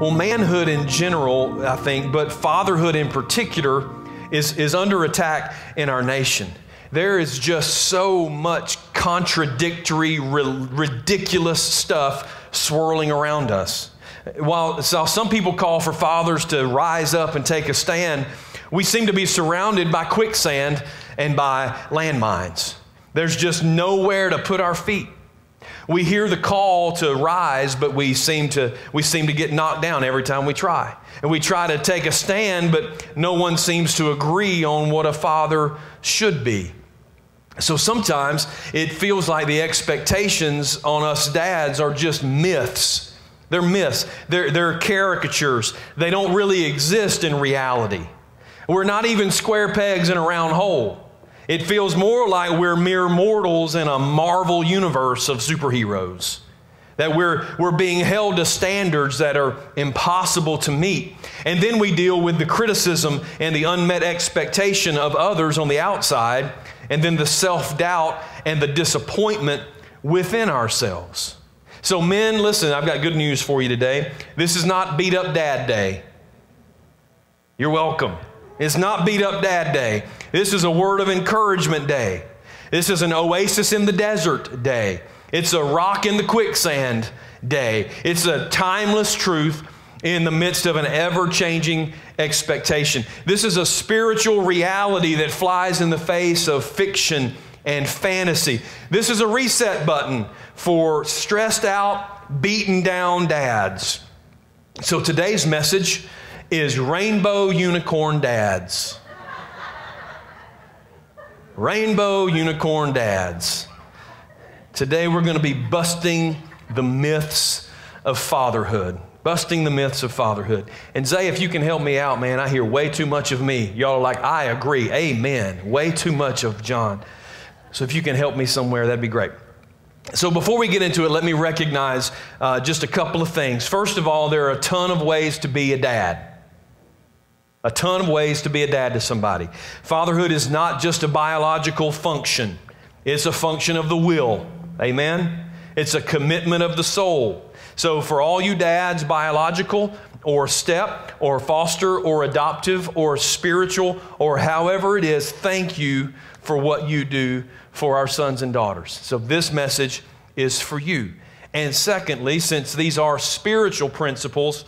well, manhood in general, I think, but fatherhood in particular, is, is under attack in our nation. There is just so much contradictory, ri- ridiculous stuff swirling around us. While so some people call for fathers to rise up and take a stand, we seem to be surrounded by quicksand and by landmines. There's just nowhere to put our feet. We hear the call to rise, but we seem to, we seem to get knocked down every time we try. And we try to take a stand, but no one seems to agree on what a father should be. So sometimes it feels like the expectations on us dads are just myths. They're myths, they're, they're caricatures. They don't really exist in reality. We're not even square pegs in a round hole. It feels more like we're mere mortals in a Marvel universe of superheroes. That we're, we're being held to standards that are impossible to meet. And then we deal with the criticism and the unmet expectation of others on the outside, and then the self doubt and the disappointment within ourselves. So, men, listen, I've got good news for you today. This is not beat up dad day. You're welcome. It's not beat up dad day. This is a word of encouragement day. This is an oasis in the desert day. It's a rock in the quicksand day. It's a timeless truth in the midst of an ever changing expectation. This is a spiritual reality that flies in the face of fiction and fantasy. This is a reset button for stressed out, beaten down dads. So today's message is Rainbow Unicorn Dads. Rainbow Unicorn Dads. Today we're going to be busting the myths of fatherhood. Busting the myths of fatherhood. And Zay, if you can help me out, man, I hear way too much of me. Y'all are like, I agree. Amen. Way too much of John. So if you can help me somewhere, that'd be great. So, before we get into it, let me recognize uh, just a couple of things. First of all, there are a ton of ways to be a dad. A ton of ways to be a dad to somebody. Fatherhood is not just a biological function, it's a function of the will. Amen? It's a commitment of the soul. So, for all you dads, biological or step or foster or adoptive or spiritual or however it is, thank you for what you do for our sons and daughters. So, this message is for you. And secondly, since these are spiritual principles,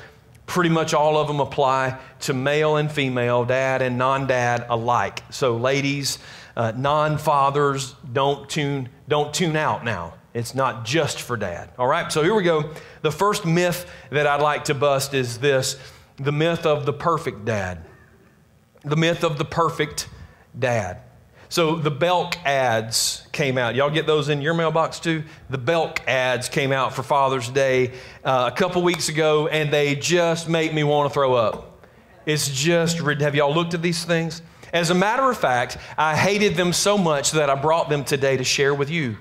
pretty much all of them apply to male and female, dad and non dad alike. So, ladies, uh, non fathers, don't tune, don't tune out now. It's not just for dad. All right, so here we go. The first myth that I'd like to bust is this the myth of the perfect dad. The myth of the perfect dad. So the Belk ads came out. Y'all get those in your mailbox too? The Belk ads came out for Father's Day uh, a couple weeks ago, and they just make me want to throw up. It's just, have y'all looked at these things? As a matter of fact, I hated them so much that I brought them today to share with you.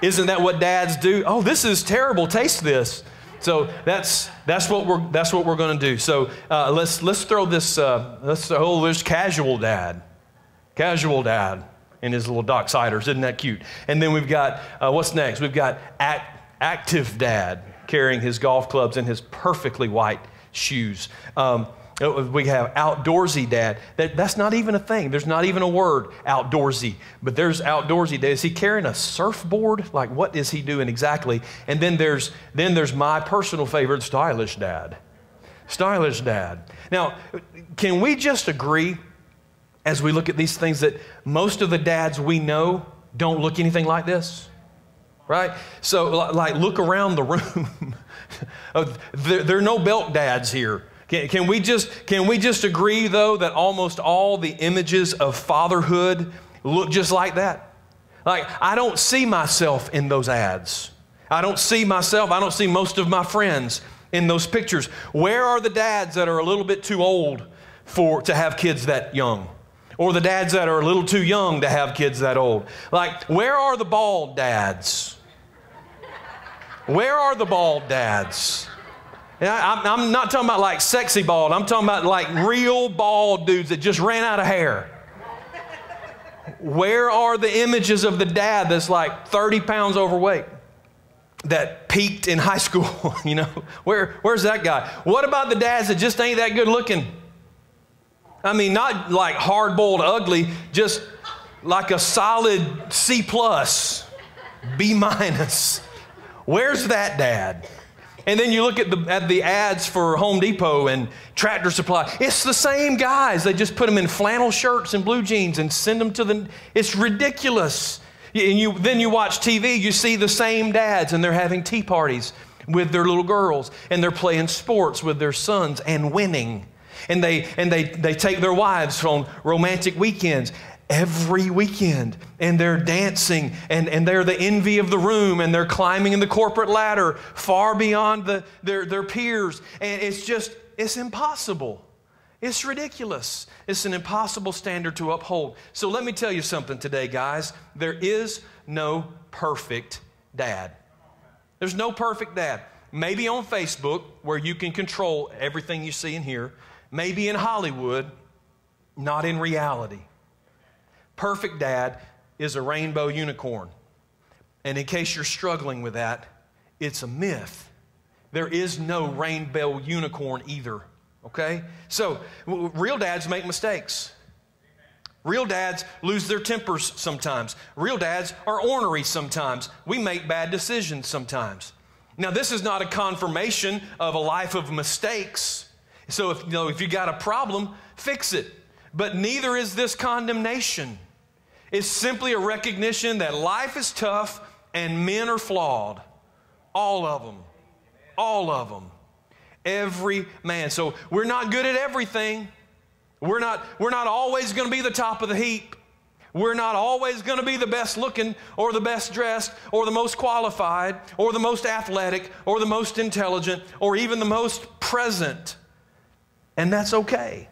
Isn't that what dads do? Oh, this is terrible. Taste this. So that's that's what we're that's what we're going to do. So uh, let's let's throw this. Uh, let's oh, there's casual dad. Casual dad and his little docksiders. Isn't that cute? And then we've got, uh, what's next? We've got act, active dad carrying his golf clubs and his perfectly white shoes. Um, uh, we have outdoorsy dad. That, that's not even a thing. There's not even a word, outdoorsy. But there's outdoorsy dad. Is he carrying a surfboard? Like, what is he doing exactly? And then there's, then there's my personal favorite, stylish dad. Stylish dad. Now, can we just agree as we look at these things that most of the dads we know don't look anything like this? Right? So, like, look around the room. Oh, there, there, are no Belk dads here. Can, can, we just, can we just agree, though, that almost all the images of fatherhood look just like that? Like, I don't see myself in those ads. I don't see myself, I don't see most of my friends in those pictures. Where are the dads that are a little bit too old for, to have kids that young? Or the dads that are a little too young to have kids that old. Like, where are the bald dads? Where are the bald dads? I, I'm not talking about like sexy bald. I'm talking about like real bald dudes that just ran out of hair. Where are the images of the dad that's like 30 pounds overweight? that peaked in high school? you know, where, where's that guy? What about the dads that just ain't that good looking? I mean, not like hard boiled ugly, just like a solid C plus, B minus. Where's that dad? And then you look at the, at the ads for Home Depot and Tractor Supply. It's the same guys. They just put them in flannel shirts and blue jeans and send them to the. It's ridiculous. And you, then you watch TV, you see the same dads, and they're having tea parties with their little girls, and they're playing sports with their sons and winning. And they, and they, they take their wives on romantic weekends every weekend. And they're dancing and, and they're the envy of the room and they're climbing in the corporate ladder far beyond the, their, their peers. And it's just it's impossible. It's ridiculous. It's an impossible standard to uphold. So let me tell you something today guys. There is no perfect dad. There's no perfect dad. Maybe on facebook where you can control everything you see and hear maybe in hollywood not in reality perfect dad is a rainbow unicorn. And in case you're struggling with that, it's a myth. There is no rainbow unicorn either. Okay? So, real dads make mistakes. Real dads lose their tempers sometimes. Real dads are ornery sometimes. We make bad decisions sometimes. Now, this is not a confirmation of a life of mistakes. So, if you know if you got a problem, fix it. But neither is this condemnation It's simply a recognition that life is tough and men are flawed. All of them. All of them. Every man. So we're not good at everything. We're not, we're not always going to be the top of the heap. We're not always going to be the best looking or the best dressed or the most qualified or the most athletic or the most intelligent or even the most present. And that's okay.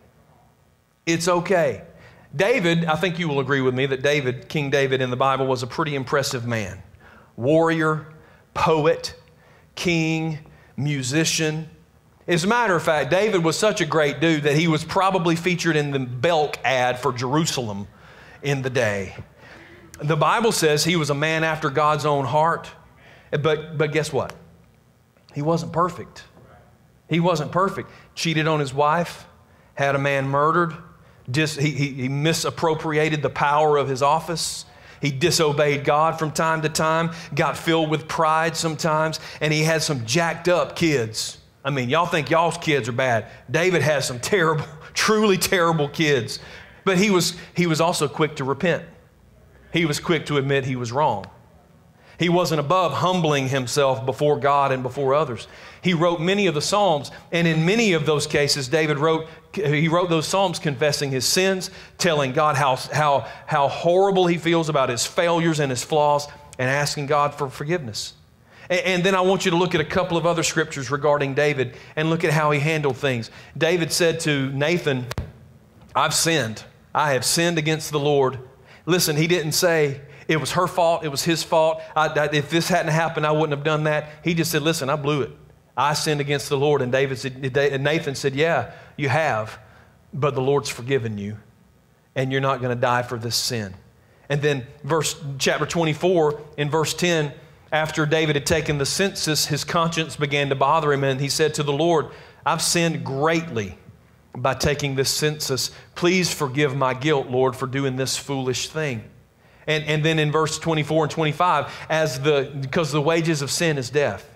It's okay. David, I think you will agree with me that David, King David in the Bible, was a pretty impressive man. Warrior, poet, king, musician. As a matter of fact, David was such a great dude that he was probably featured in the Belk ad for Jerusalem in the day. The Bible says he was a man after God's own heart. But, but guess what? He wasn't perfect. He wasn't perfect. Cheated on his wife, had a man murdered, Dis, he, he, he misappropriated the power of his office. He disobeyed God from time to time, got filled with pride sometimes, and he had some jacked up kids. I mean, y'all think y'all's kids are bad. David has some terrible, truly terrible kids. But he was, he was also quick to repent. He was quick to admit he was wrong. He wasn't above humbling himself before God and before others. He wrote many of the Psalms, and in many of those cases, David wrote, he wrote those Psalms confessing his sins, telling God how, how, how horrible he feels about his failures and his flaws, and asking God for forgiveness. And, and then I want you to look at a couple of other scriptures regarding David and look at how he handled things. David said to Nathan, I've sinned. I have sinned against the Lord. Listen, he didn't say, it was her fault. It was his fault. I, I, if this hadn't happened, I wouldn't have done that. He just said, Listen, I blew it. I sinned against the Lord. And David said, and Nathan said, Yeah, you have, but the Lord's forgiven you, and you're not going to die for this sin. And then verse chapter 24 in verse 10, after David had taken the census, his conscience began to bother him, and he said to the Lord, I've sinned greatly by taking this census. Please forgive my guilt, Lord, for doing this foolish thing. And, and then in verse 24 and 25, as the, because the wages of sin is death.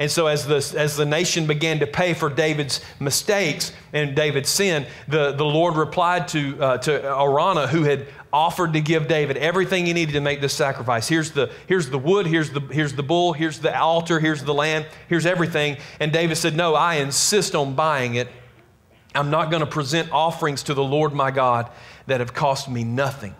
And so, as the, as the nation began to pay for David's mistakes and David's sin, the, the Lord replied to, uh, to Araunah, who had offered to give David everything he needed to make this sacrifice. Here's the, here's the wood, here's the, here's the bull, here's the altar, here's the land, here's everything. And David said, No, I insist on buying it. I'm not going to present offerings to the Lord my God that have cost me nothing.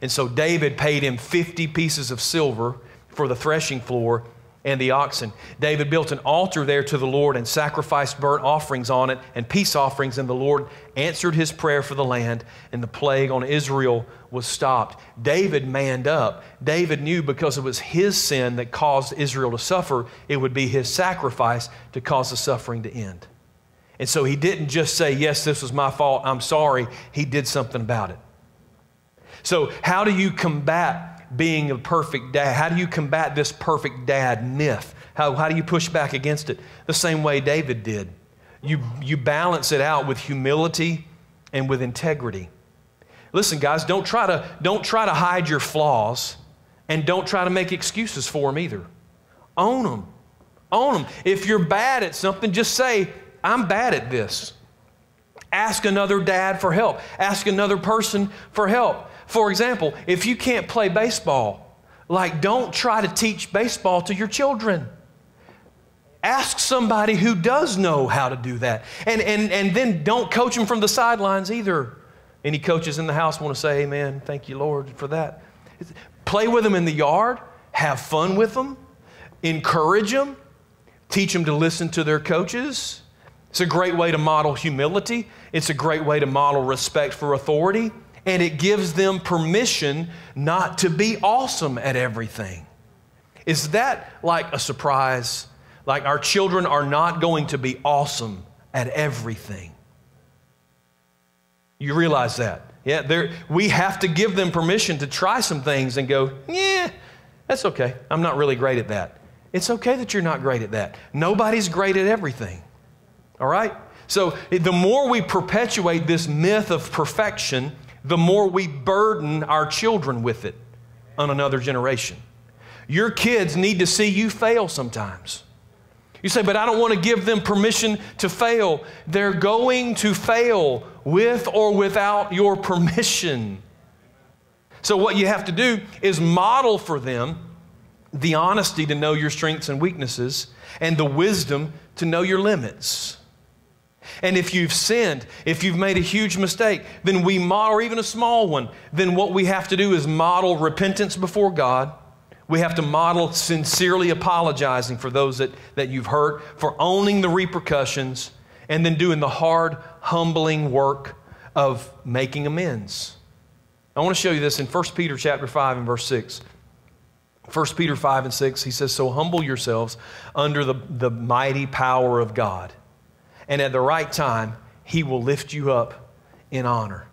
And so David paid him 50 pieces of silver for the threshing floor and the oxen. David built an altar there to the Lord and sacrificed burnt offerings on it and peace offerings, and the Lord answered his prayer for the land, and the plague on Israel was stopped. David manned up. David knew because it was his sin that caused Israel to suffer, it would be his sacrifice to cause the suffering to end. And so he didn't just say, Yes, this was my fault, I'm sorry. He did something about it. So, how do you combat being a perfect dad? How do you combat this perfect dad myth? How, how do you push back against it? The same way David did. You, you balance it out with humility and with integrity. Listen, guys, don't try to, don't try to hide your flaws and don't try to make excuses for them either. Own them. Own them. If you're bad at something, just say, I'm bad at this. Ask another dad for help. Ask another person for help. For example, if you can't play baseball, like don't try to teach baseball to your children. Ask somebody who does know how to do that. And, and, and then don't coach them from the sidelines either. Any coaches in the house want to say, Amen, thank you, Lord, for that. Play with them in the yard, have fun with them, encourage them, teach them to listen to their coaches. It's a great way to model humility, it's a great way to model respect for authority, and it gives them permission not to be awesome at everything. Is that like a surprise? Like our children are not going to be awesome at everything. You realize that? Yeah, we have to give them permission to try some things and go, yeah, that's okay. I'm not really great at that. It's okay that you're not great at that. Nobody's great at everything. All right? So the more we perpetuate this myth of perfection, the more we burden our children with it on another generation. Your kids need to see you fail sometimes. You say, but I don't want to give them permission to fail. They're going to fail with or without your permission. So, what you have to do is model for them the honesty to know your strengths and weaknesses and the wisdom to know your limits. And if you've sinned, if you've made a huge mistake, then we model, or even a small one, then what we have to do is model repentance before God we have to model sincerely apologizing for those that, that you've hurt, for owning the repercussions, and then doing the hard, humbling work of making amends. I want to show you this in 1 Peter chapter 5 and verse 6. 1 Peter 5 and 6, he says, So humble yourselves under the, the mighty power of God, and at the right time, he will lift you up in honor.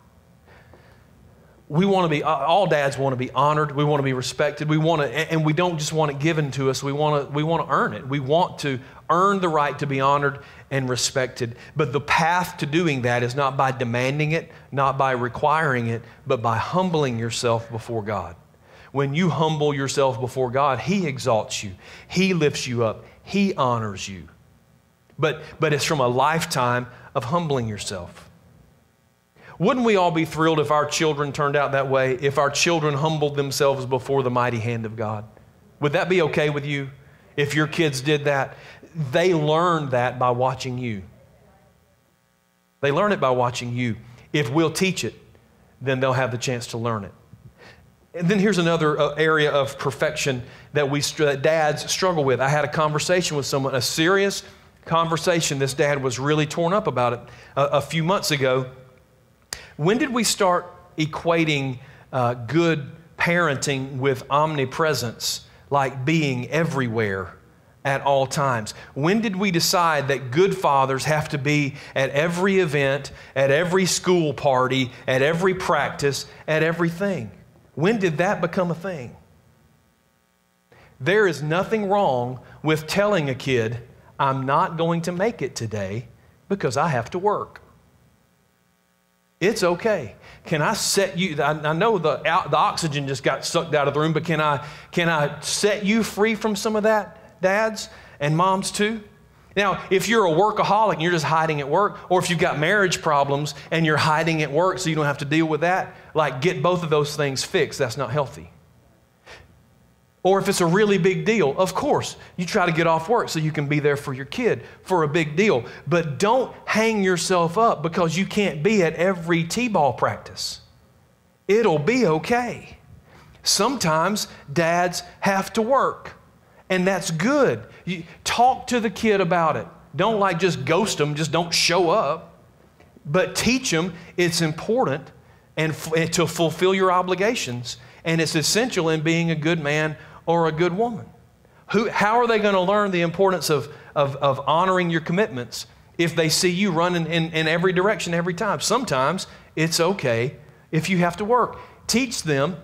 We want to be all dads want to be honored we want to be respected we want to and we don't just want it given to us we want to we want to earn it. We want to earn the right to be honored and respected. But the path to doing that is not by demanding it not by requiring it but by humbling yourself before god. When you humble yourself before god he exalts you he lifts you up he honors you but but it's from a lifetime of humbling yourself wouldn't we all be thrilled if our children turned out that way, if our children humbled themselves before the mighty hand of God? Would that be okay with you if your kids did that? They learned that by watching you. They learn it by watching you. If we'll teach it, then they'll have the chance to learn it. And then here's another uh, area of perfection that we that dads struggle with. I had a conversation with someone, a serious conversation. This dad was really torn up about it a, a few months ago when did we start equating uh, good parenting with omnipresence, like being everywhere at all times? When did we decide that good fathers have to be at every event, at every school party, at every practice, at everything? When did that become a thing? There is nothing wrong with telling a kid, I'm not going to make it today because I have to work. It's okay. Can I set you? I, know the, the oxygen just got sucked out of the room, but can I, can I set you free from some of that, dads and moms too? Now, if you're a workaholic and you're just hiding at work, or if you've got marriage problems and you're hiding at work so you don't have to deal with that, like get both of those things fixed. That's not healthy. Or if it's a really big deal, of course, you try to get off work so you can be there for your kid for a big deal. But don't hang yourself up because you can't be at every T ball practice. It'll be okay. Sometimes dads have to work, and that's good. You, talk to the kid about it. Don't like just ghost them, just don't show up. But teach them it's important and f- to fulfill your obligations. And it's essential in being a good man or a good woman? Who, how are they going to learn the importance of, of, of honoring your commitments if they see you running in, in every direction every time? Sometimes it's okay if you have to work. Teach them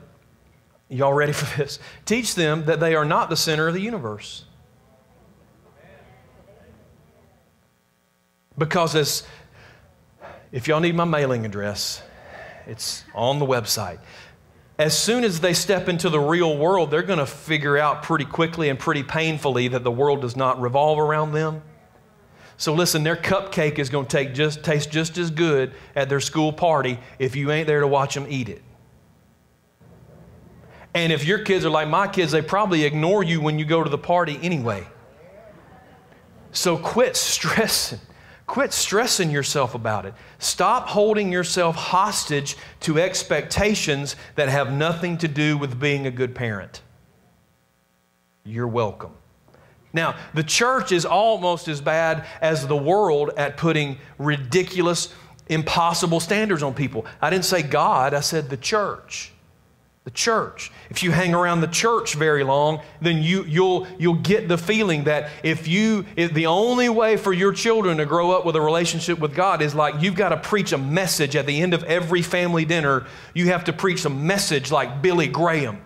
Y'all ready for this? Teach them that they are not the center of the universe. Because as if y'all need my mailing address, it's on the website. As soon as they step into the real world, they're going to figure out pretty quickly and pretty painfully that the world does not revolve around them. So listen, their cupcake is going to just, taste just as good at their school party if you ain't there to watch them eat it. And if your kids are like my kids, they probably ignore you when you go to the party anyway. So quit stressing. Quit stressing yourself about it. Stop holding yourself hostage to expectations that have nothing to do with being a good parent. You're welcome. Now, the church is almost as bad as the world at putting ridiculous, impossible standards on people. I didn't say God, I said the church the church. If you hang around the church very long, then you, you'll, you'll get the feeling that if you, if the only way for your children to grow up with a relationship with God is like you've got to preach a message at the end of every family dinner. You have to preach a message like Billy Graham.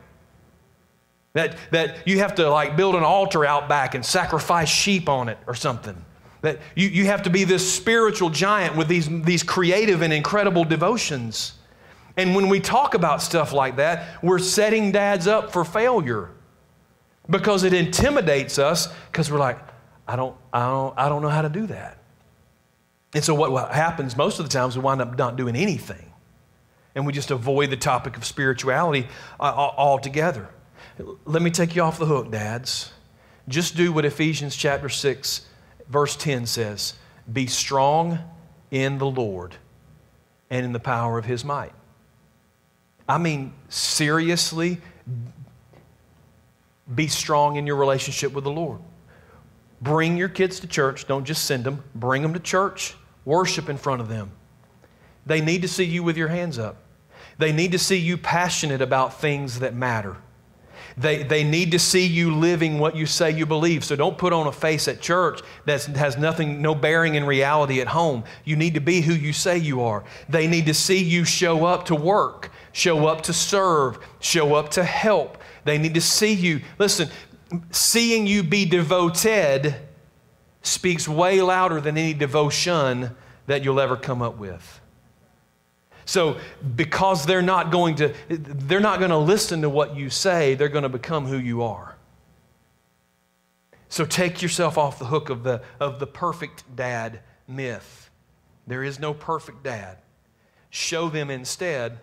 That, that you have to like build an altar out back and sacrifice sheep on it or something. That you, you have to be this spiritual giant with these, these creative and incredible devotions. And when we talk about stuff like that, we're setting dads up for failure because it intimidates us because we're like, I don't, I, don't, I don't know how to do that. And so, what, what happens most of the times, we wind up not doing anything. And we just avoid the topic of spirituality uh, altogether. Let me take you off the hook, dads. Just do what Ephesians chapter 6, verse 10 says Be strong in the Lord and in the power of his might. I mean, seriously, be strong in your relationship with the Lord. Bring your kids to church. Don't just send them. Bring them to church. Worship in front of them. They need to see you with your hands up. They need to see you passionate about things that matter. They, they need to see you living what you say you believe. So don't put on a face at church that has nothing, no bearing in reality at home. You need to be who you say you are. They need to see you show up to work show up to serve, show up to help. They need to see you. Listen, seeing you be devoted speaks way louder than any devotion that you'll ever come up with. So, because they're not going to, they're not going to listen to what you say, they're going to become who you are. So, take yourself off the hook of the, of the perfect dad myth. There is no perfect dad. Show them instead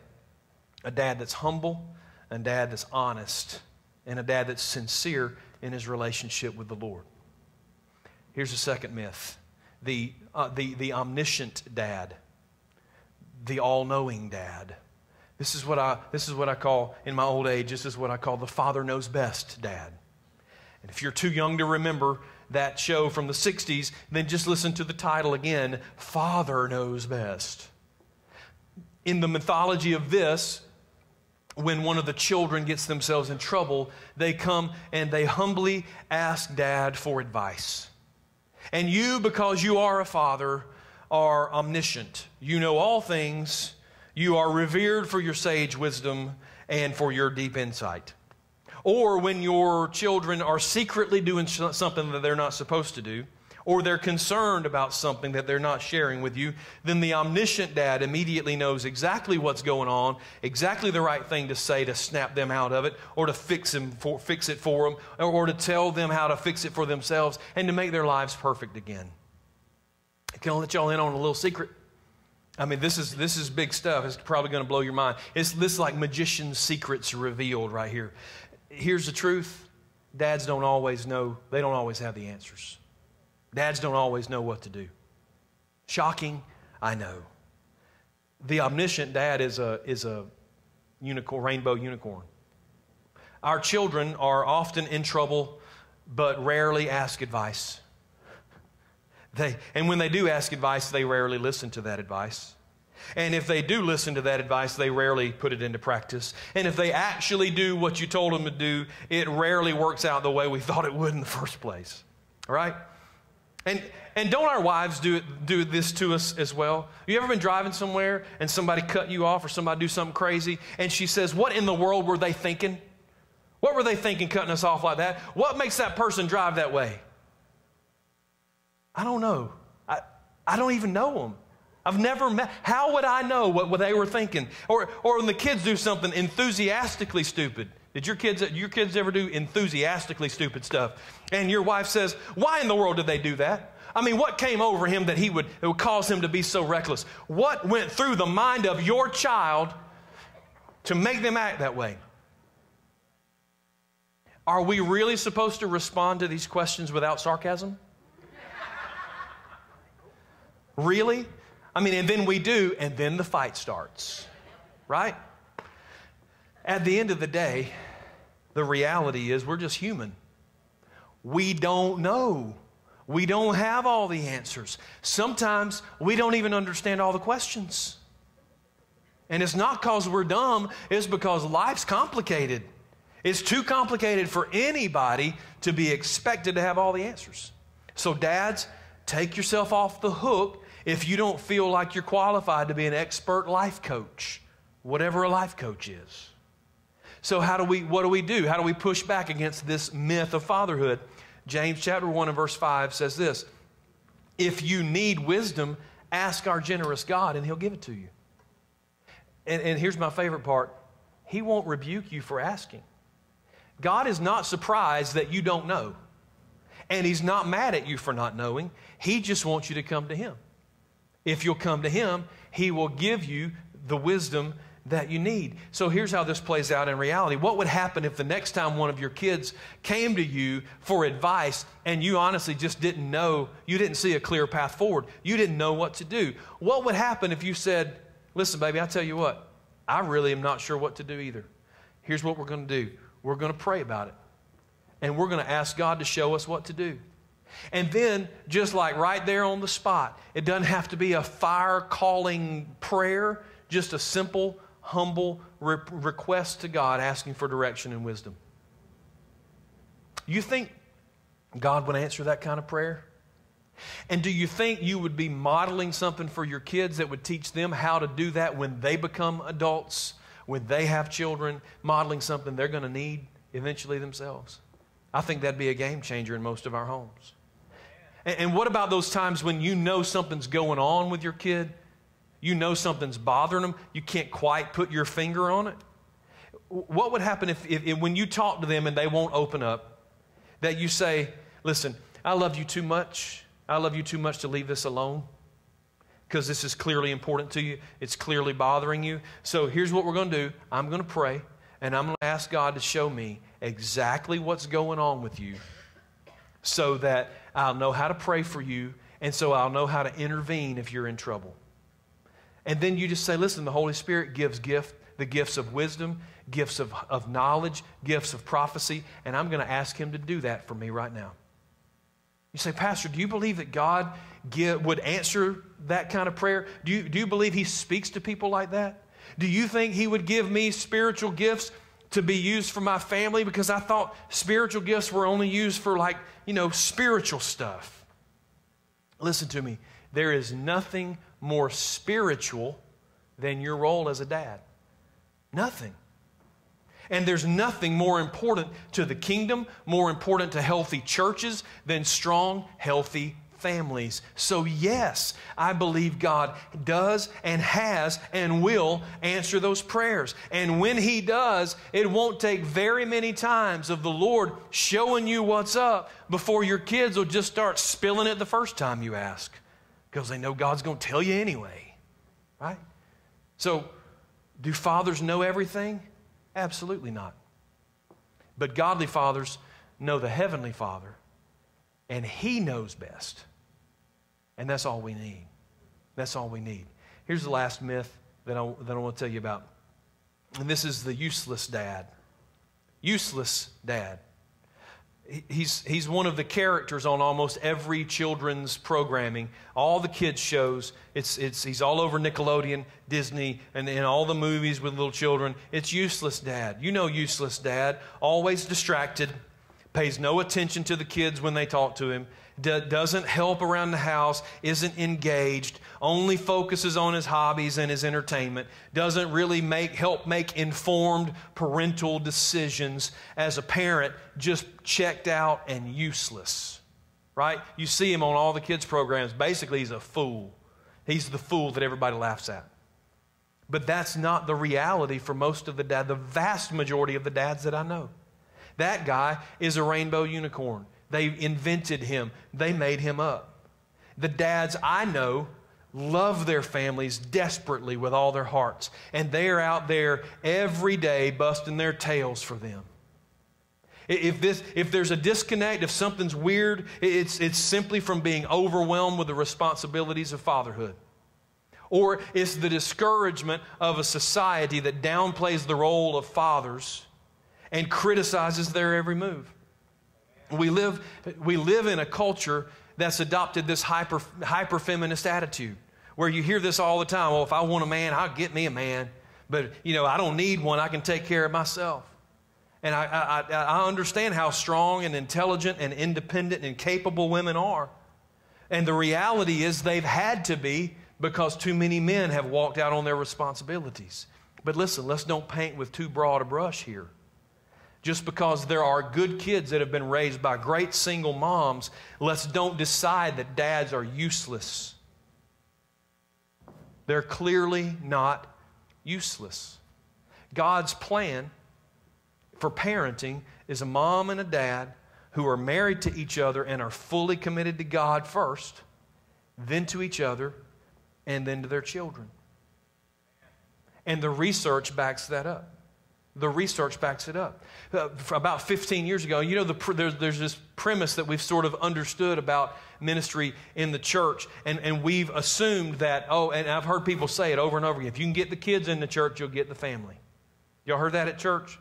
a dad that's humble, a dad that's honest, and a dad that's sincere in his relationship with the Lord. Here's a second myth the, uh, the, the omniscient dad, the all knowing dad. This is, what I, this is what I call, in my old age, this is what I call the father knows best dad. And if you're too young to remember that show from the 60s, then just listen to the title again Father Knows Best. In the mythology of this, when one of the children gets themselves in trouble, they come and they humbly ask dad for advice. And you, because you are a father, are omniscient. You know all things. You are revered for your sage wisdom and for your deep insight. Or when your children are secretly doing something that they're not supposed to do, or they're concerned about something that they're not sharing with you, then the omniscient dad immediately knows exactly what's going on, exactly the right thing to say to snap them out of it, or to fix, them for, fix it for them, or, or to tell them how to fix it for themselves, and to make their lives perfect again. Can I let y'all in on a little secret? I mean, this is, this is big stuff. It's probably going to blow your mind. It's this like magician's secrets revealed right here. Here's the truth dads don't always know, they don't always have the answers. Dads don't always know what to do. Shocking, I know. The omniscient dad is a, is a unicorn, rainbow unicorn. Our children are often in trouble, but rarely ask advice. They, and when they do ask advice, they rarely listen to that advice. And if they do listen to that advice, they rarely put it into practice. And if they actually do what you told them to do, it rarely works out the way we thought it would in the first place. All right? And, and don't our wives do, it, do this to us as well? You ever been driving somewhere and somebody cut you off or somebody do something crazy and she says, What in the world were they thinking? What were they thinking cutting us off like that? What makes that person drive that way? I don't know. I, I don't even know them. I've never met. How would I know what, what they were thinking? Or, or when the kids do something enthusiastically stupid. Did your kids, your kids ever do enthusiastically stupid stuff? And your wife says, Why in the world did they do that? I mean, what came over him that he would, it would cause him to be so reckless? What went through the mind of your child to make them act that way? Are we really supposed to respond to these questions without sarcasm? Really? I mean, and then we do, and then the fight starts, right? At the end of the day, the reality is we're just human. We don't know. We don't have all the answers. Sometimes we don't even understand all the questions. And it's not because we're dumb, it's because life's complicated. It's too complicated for anybody to be expected to have all the answers. So, dads, take yourself off the hook if you don't feel like you're qualified to be an expert life coach, whatever a life coach is. So how do we what do we do? How do we push back against this myth of fatherhood? James chapter 1 and verse 5 says this. If you need wisdom, ask our generous God and he'll give it to you. And, and here's my favorite part. He won't rebuke you for asking. God is not surprised that you don't know. And He's not mad at you for not knowing. He just wants you to come to Him. If you'll come to Him, He will give you the wisdom that you need. So here's how this plays out in reality. What would happen if the next time one of your kids came to you for advice and you honestly just didn't know, you didn't see a clear path forward, you didn't know what to do? What would happen if you said, Listen, baby, I tell you what, I really am not sure what to do either. Here's what we're going to do we're going to pray about it, and we're going to ask God to show us what to do. And then, just like right there on the spot, it doesn't have to be a fire calling prayer, just a simple, humble re- request to God asking for direction and wisdom. You think God would answer that kind of prayer? And do you think you would be modeling something for your kids that would teach them how to do that when they become adults, when they have children, modeling something they're going to need eventually themselves? I think that'd be a game changer in most of our homes. And, what about those times when you know something's going on with your kid? You know something's bothering them, you can't quite put your finger on it? What would happen if, if, if when you talk to them and they won't open up, that you say, Listen, I love you too much. I love you too much to leave this alone because this is clearly important to you. It's clearly bothering you. So here's what we're going to do I'm going to pray, and I'm going to ask God to show me exactly what's going on with you so that I'll know how to pray for you, and so I'll know how to intervene if you're in trouble. And then you just say, listen, the Holy Spirit gives gift, the gifts of wisdom, gifts of, of knowledge, gifts of prophecy, and I'm going to ask Him to do that for me right now. You say, Pastor, do you believe that God give, would answer that kind of prayer? Do you, do you believe He speaks to people like that? Do you think He would give me spiritual gifts to be used for my family? Because I thought spiritual gifts were only used for, like, you know, spiritual stuff. Listen to me. There is nothing more spiritual than your role as a dad. Nothing. And there's nothing more important to the kingdom, more important to healthy churches than strong, healthy families. So, yes, I believe God does and has and will answer those prayers. And when He does, it won't take very many times of the Lord showing you what's up before your kids will just start spilling it the first time you ask because they know God's going to tell you anyway. Right? So, do fathers know everything? Absolutely not. But godly fathers know the Heavenly Father, and He knows best. And that's all we need. That's all we need. Here's the last myth that I, that I want to tell you about. And this is the useless dad. Useless dad he's, he's one of the characters on almost every children's programming. All the kids' shows, it's, it's, he's all over Nickelodeon, Disney, and in all the movies with little children. It's useless dad. You know useless dad. Always distracted, pays no attention to the kids when they talk to him, doesn't help around the house, isn't engaged, only focuses on his hobbies and his entertainment, doesn't really make, help make informed parental decisions as a parent, just checked out and useless. Right? You see him on all the kids' programs. Basically, he's a fool. He's the fool that everybody laughs at. But that's not the reality for most of the dad, the vast majority of the dads that I know. That guy is a rainbow unicorn. They invented him, they made him up. The dads I know love their families desperately with all their hearts, and they're out there every day busting their tails for them. If, this, if there's a disconnect, if something's weird, it's, it's simply from being overwhelmed with the responsibilities of fatherhood. Or it's the discouragement of a society that downplays the role of fathers and criticizes their every move. We live, we live in a culture that's adopted this hyper, hyper feminist attitude where you hear this all the time. Well, if I want a man, I'll get me a man. But, you know, I don't need one. I can take care of myself. And I, I, I understand how strong and intelligent and independent and capable women are. And the reality is they've had to be because too many men have walked out on their responsibilities. But listen, let's don't paint with too broad a brush here. Just because there are good kids that have been raised by great single moms, let's don't decide that dads are useless. They're clearly not useless. God's plan for parenting is a mom and a dad who are married to each other and are fully committed to God first, then to each other, and then to their children. And the research backs that up. The research backs it up. Uh, about 15 years ago, you know, the, there's, there's this premise that we've sort of understood about ministry in the church, and, and we've assumed that, oh, and I've heard people say it over and over again if you can get the kids in the church, you'll get the family. Y'all heard that at church?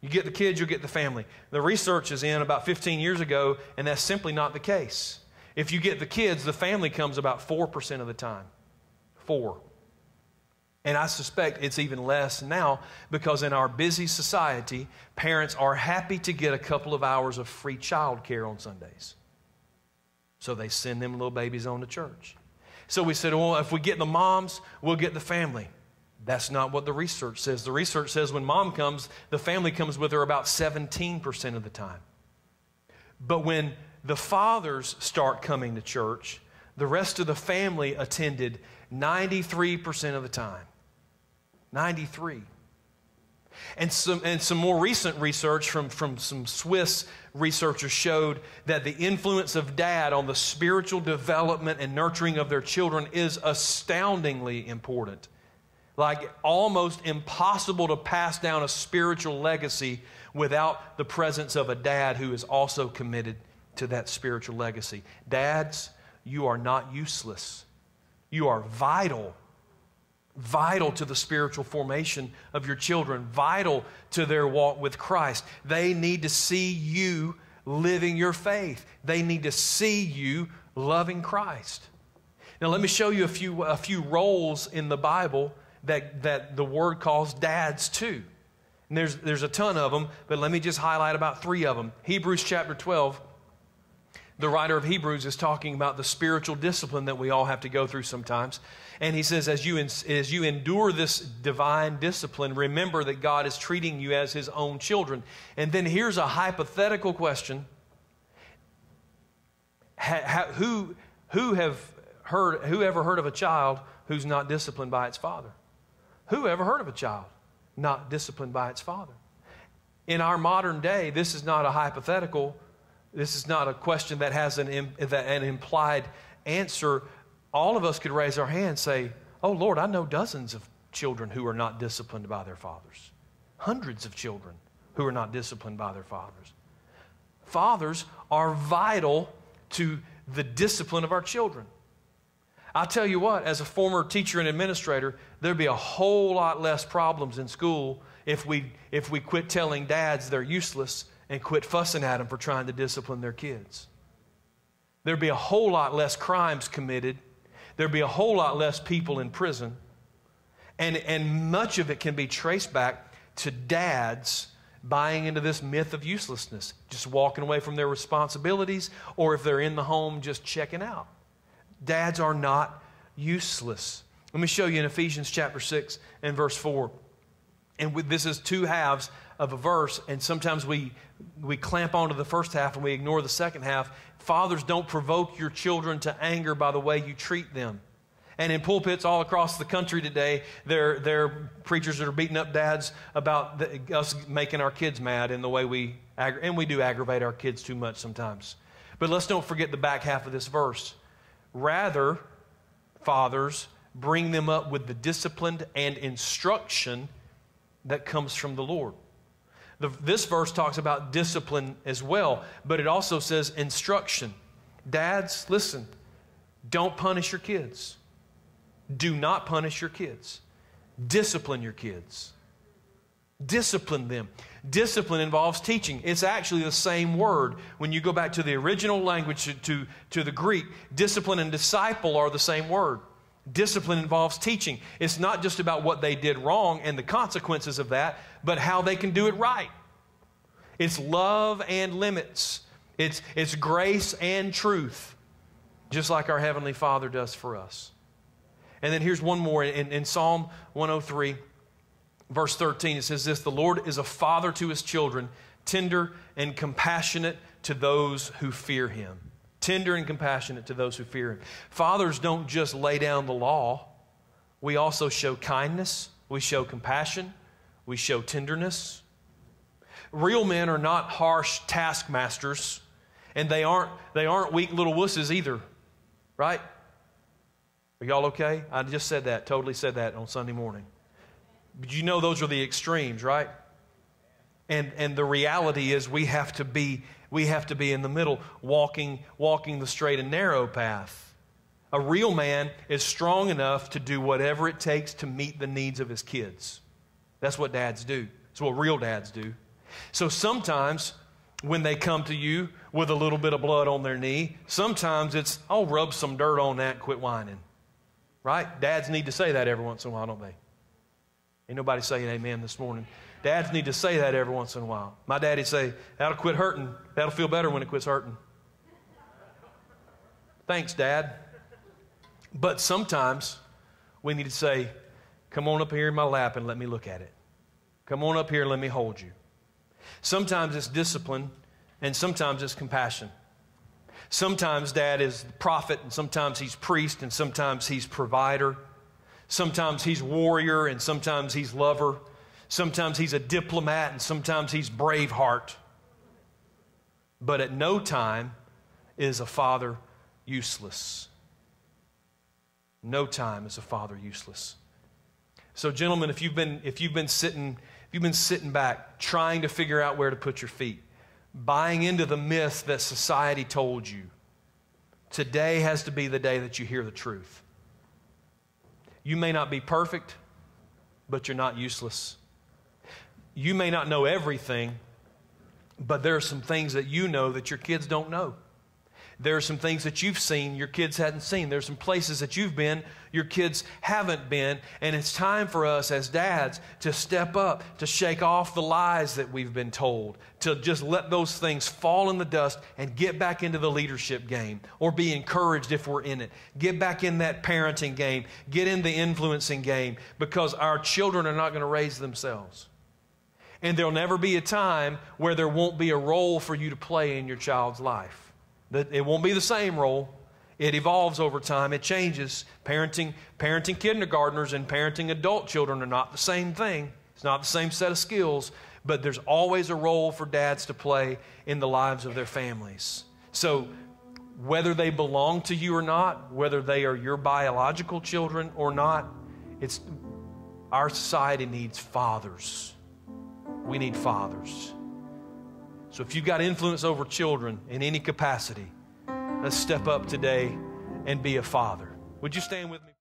You get the kids, you'll get the family. The research is in about 15 years ago, and that's simply not the case. If you get the kids, the family comes about 4% of the time. Four. And I suspect it's even less now because in our busy society, parents are happy to get a couple of hours of free child care on Sundays. So they send them little babies on to church. So we said, well, if we get the moms, we'll get the family. That's not what the research says. The research says when mom comes, the family comes with her about 17% of the time. But when the fathers start coming to church, the rest of the family attended 93% of the time. 93. And some, and some more recent research from, from some Swiss researchers showed that the influence of dad on the spiritual development and nurturing of their children is astoundingly important. Like almost impossible to pass down a spiritual legacy without the presence of a dad who is also committed to that spiritual legacy. Dads, you are not useless, you are vital vital to the spiritual formation of your children, vital to their walk with Christ. They need to see you living your faith, they need to see you loving Christ. Now, let me show you a few, a few roles in the Bible that, that the Word calls dads to. And there's, there's a ton of them, but let me just highlight about three of them. Hebrews chapter 12 the writer of Hebrews is talking about the spiritual discipline that we all have to go through sometimes. And he says, as you, as you endure this divine discipline, remember that God is treating you as his own children. And then here's a hypothetical question who, who, have heard, who ever heard of a child who's not disciplined by its father? Who ever heard of a child not disciplined by its father? In our modern day, this is not a hypothetical this is not a question that has an, an implied answer. All of us could raise our hand and say, Oh Lord, I know dozens of children who are not disciplined by their fathers, hundreds of children who are not disciplined by their fathers. Fathers are vital to the discipline of our children. I'll tell you what, as a former teacher and administrator, there'd be a whole lot less problems in school if we, if we quit telling dads they're useless and quit fussing at them for trying to discipline their kids. There'd be a whole lot less crimes committed. There'd be a whole lot less people in prison. And, and much of it can be traced back to dads buying into this myth of uselessness, just walking away from their responsibilities, or if they're in the home, just checking out. Dads are not useless. Let me show you in Ephesians chapter 6 and verse 4. And this is two halves of a verse, and sometimes we, we clamp onto the first half and we ignore the second half. Fathers, don't provoke your children to anger by the way you treat them. And in pulpits all across the country today, there, there are preachers that are beating up dads about the, us making our kids mad in the way we, and we do aggravate our kids too much sometimes. But let's don't forget the back half of this verse. Rather, fathers, bring them up with the discipline and instruction that comes from the Lord. The, this verse talks about discipline as well, but it also says instruction. Dads, listen, don't punish your kids. Do not punish your kids. Discipline your kids. Discipline them. Discipline involves teaching. It's actually the same word. When you go back to the original language, to, to, to the Greek, discipline and disciple are the same word. Discipline involves teaching. It's not just about what they did wrong and the consequences of that, but how they can do it right. It's love and limits, it's, it's grace and truth, just like our Heavenly Father does for us. And then here's one more in, in Psalm 103, verse 13. It says this The Lord is a father to his children, tender and compassionate to those who fear him tender and compassionate to those who fear him. Fathers don't just lay down the law, we also show kindness, we show compassion, we show tenderness. Real men are not harsh taskmasters, and they aren't, they aren't weak little wusses either, right? Are y'all okay? I just said that, totally said that on Sunday morning. But you know those are the extremes, right? And, and the reality is we have to be we have to be in the middle walking walking the straight and narrow path. A real man is strong enough to do whatever it takes to meet the needs of his kids. That's what dads do. It's what real dads do. So sometimes when they come to you with a little bit of blood on their knee sometimes it's i'll rub some dirt on that quit whining. Right? Dads need to say that every once in a while don't they? Ain't nobody saying amen this morning. Dads need to say that every once in a while. My daddy'd say, That'll quit hurting. That'll feel better when it quits hurting. Thanks, Dad. But sometimes we need to say, Come on up here in my lap and let me look at it. Come on up here and let me hold you. Sometimes it's discipline, and sometimes it's compassion. Sometimes dad is prophet, and sometimes he's priest, and sometimes he's provider. Sometimes he's warrior and sometimes he's lover. Sometimes he's a diplomat and sometimes he's braveheart. But at no time is a father useless. No time is a father useless. So, gentlemen, if you've been, if you've been sitting, if you've been sitting back trying to figure out where to put your feet, buying into the myth that society told you, today has to be the day that you hear the truth. You may not be perfect, but you're not useless. You may not know everything, but there are some things that you know that your kids don't know. There are some things that you've seen your kids hadn't seen. There are some places that you've been your kids haven't been. And it's time for us as dads to step up, to shake off the lies that we've been told, to just let those things fall in the dust and get back into the leadership game or be encouraged if we're in it. Get back in that parenting game, get in the influencing game because our children are not going to raise themselves. And there'll never be a time where there won't be a role for you to play in your child's life. That it won't be the same role. It evolves over time. It changes. Parenting, parenting kindergartners and parenting adult children are not the same thing. It's not the same set of skills, but there's always a role for dads to play in the lives of their families. So, whether they belong to you or not, whether they are your biological children or not, it's our society needs fathers. We need fathers. So if you've got influence over children in any capacity, let's step up today and be a father. Would you stand with me?